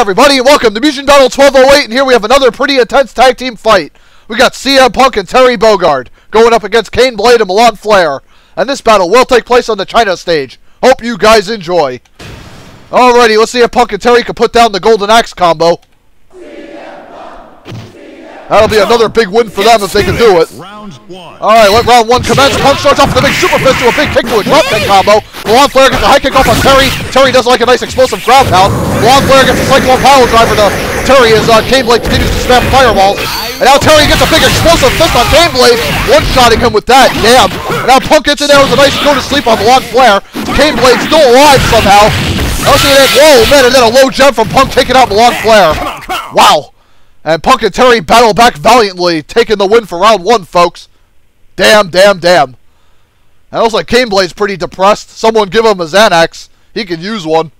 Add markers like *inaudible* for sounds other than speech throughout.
everybody, welcome to Mugen Battle 1208, and here we have another pretty intense tag team fight. We got CM Punk and Terry Bogard going up against Kain Blade and Milan Flare, and this battle will take place on the China stage. Hope you guys enjoy. Alrighty, let's see if Punk and Terry can put down the Golden Axe combo. That'll be another big win for them if they can do it. Round one. Alright, let round one commence. Punk starts off with a big super fist to a big kick to a drop kick combo. Milan Flare gets a high kick off on Terry. Terry does like a nice explosive ground pound. Milan Flare gets a cyclone power driver to Terry as uh, Kain Blade continues to spam fireballs. And now Terry gets a big explosive fist on Kain Blade, one-shotting him with that. Damn. And now Punk gets in there with a nice go to sleep on Milan Flare. Caneblade still alive somehow. Now see that. Whoa, man, and then a low jump from Punk taking out Milan Flare. Wow. And Punk and Terry battle back valiantly, taking the win for round one, folks. Damn, damn, damn. And like Kain Blade's pretty depressed. Someone give him a Xanax. He could use one.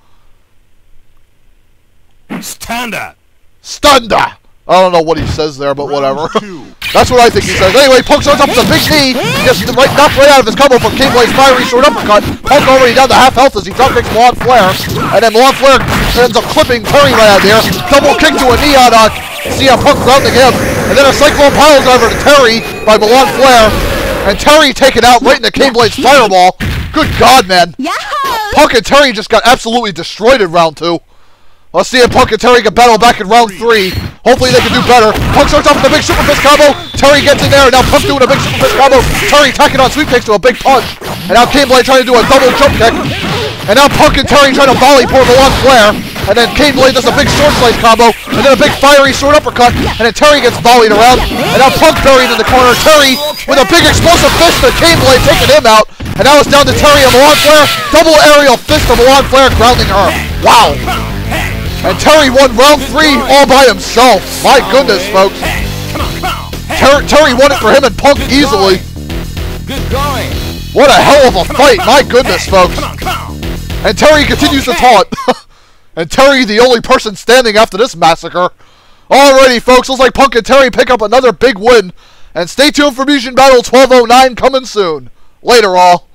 Stand up. Stunda! I don't know what he says there, but whatever. *laughs* That's what I think he says. Anyway, Punk starts up with a big knee. He gets right, knocked right out of his combo from Kain Blade's fiery short uppercut. Punk already down to half health as he drop kicks Milan Flare. And then Milan Flare ends up clipping Terry right out there. Double kick to a knee on uh, CM Punk grounding him. And then a Cyclone Pile Driver to Terry by Milan Flare. And Terry taken out right in into Kain Blade's fireball. Good God, man. Punk and Terry just got absolutely destroyed in round two. Let's see if Punk and Terry can battle back in round three. Hopefully they can do better. Punk starts off with a big super fist combo. Terry gets in there, and now Punk doing a big super fist combo. Terry tacking on sweep kicks to a big punch. And now Kain Blade trying to do a double jump kick. And now Punk and Terry trying to volley pour Milan Flare. And then Kain Blade does a big sword slice combo. And then a big fiery sword uppercut. And then Terry gets volleyed around. And now Punk buried in the corner. Terry with a big explosive fist to Kain Blade taking him out. And now it's down to Terry and Milan Flare. Double aerial fist to Milan Flare grounding her. Wow. And Terry won round three all by himself. My goodness, folks. Ter- Terry won it for him and Punk easily. What a hell of a fight. My goodness, folks. And Terry continues to taunt. *laughs* and Terry, the only person standing after this massacre. Alrighty, folks. Looks like Punk and Terry pick up another big win. And stay tuned for Mugen Battle 1209 coming soon. Later, all.